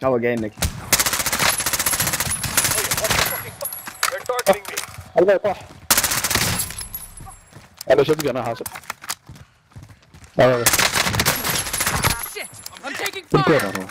I'll again, Nick. They're targeting me. Hello, Hello, shotgun, house. Alright. Shit! I'm taking fire!